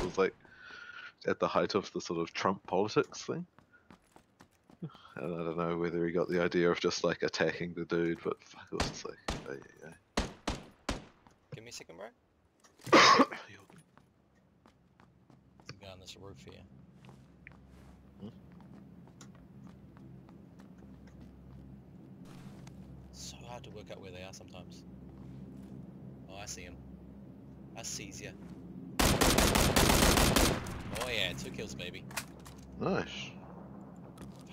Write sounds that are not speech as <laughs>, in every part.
was like at the height of the sort of Trump politics thing. And I don't know whether he got the idea of just like attacking the dude, but fuck, it was just like, oh, yeah, Give me a second, bro. <coughs> yeah. Go on this roof here. Hmm? So hard to work out where they are sometimes. Oh, I see him. I sees ya. Oh yeah, two kills, baby. nice.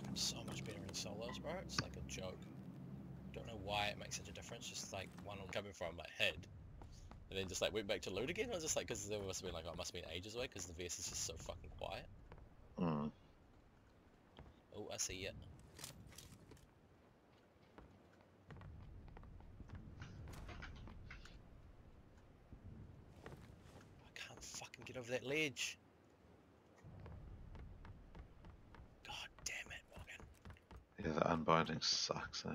I'm so much better in solos, bro. It's like a joke. Don't know why it makes such a difference. Just like one coming from my head, and then just like went back to loot again. I was just like, because there must have been like, oh, it must have been ages away, because the VSS is just so fucking quiet. Mm. Oh, I see it. I can't fucking get over that ledge. God damn it, Morgan. Yeah, sucks, eh?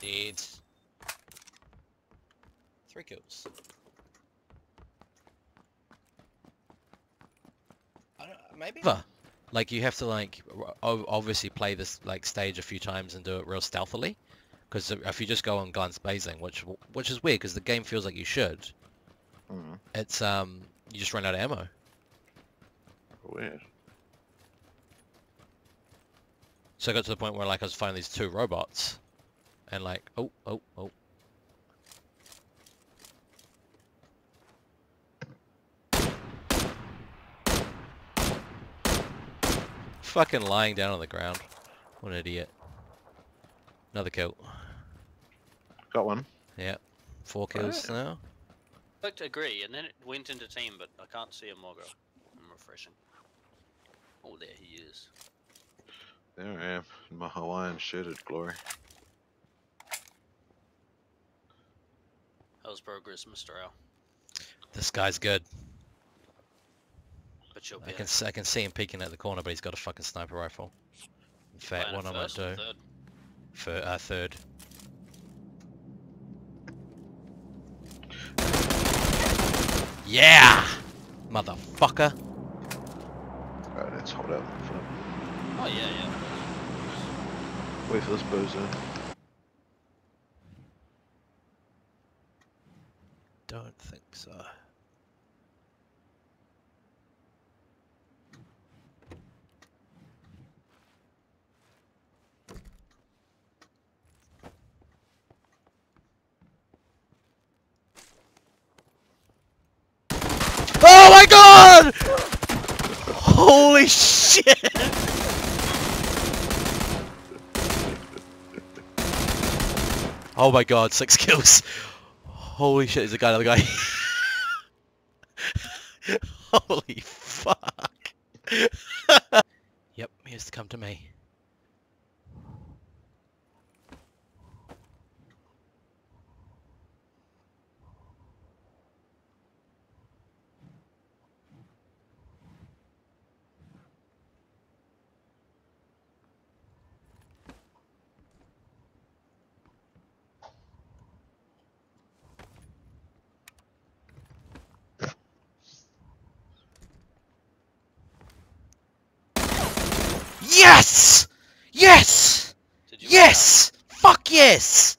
Dead. Three kills. I don't, maybe. Like you have to like obviously play this like stage a few times and do it real stealthily, because if you just go on guns blazing, which which is weird because the game feels like you should, Mm. it's um you just run out of ammo. Weird. So I got to the point where like I was fighting these two robots, and like oh oh oh. Fucking lying down on the ground. What an idiot. Another kill. Got one. Yeah. Four kills now. I Clicked agree, and then it went into team, but I can't see a Mogo. I'm refreshing. Oh, there he is. There I am, in my Hawaiian shirted glory. How's progress, Mr. Al? This guy's good. But you'll I can s- I can see him peeking at the corner, but he's got a fucking sniper rifle. In fact, what I might do Third. for uh, third. Yeah, motherfucker. Alright, let's hold out for. Oh, yeah, yeah. Wait for this bozo. Don't think so. Oh my god! Holy shit! Oh my god, six kills. Holy shit, there's a guy, another guy. <laughs> Holy fuck. yep, he has to come to me. Yes! Yes! Yes! Fuck yes!